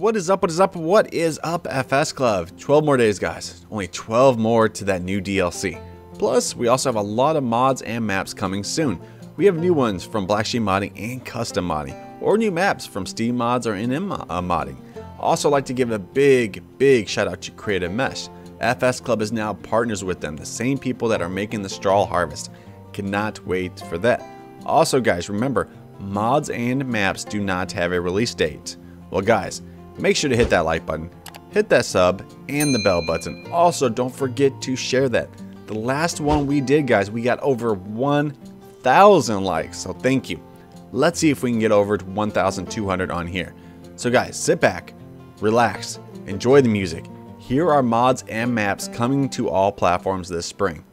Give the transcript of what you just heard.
What is up? What is up? What is up, FS Club? 12 more days, guys. Only 12 more to that new DLC. Plus, we also have a lot of mods and maps coming soon. We have new ones from Black Sheep Modding and Custom Modding, or new maps from Steam Mods or NM uh, Modding. Also like to give a big, big shout out to Creative Mesh. FS Club is now partners with them, the same people that are making the Straw Harvest. Cannot wait for that. Also guys, remember, mods and maps do not have a release date. Well guys, make sure to hit that like button, hit that sub, and the bell button. Also, don't forget to share that. The last one we did, guys, we got over 1,000 likes, so thank you. Let's see if we can get over 1,200 on here. So guys, sit back, relax, enjoy the music. Here are mods and maps coming to all platforms this spring.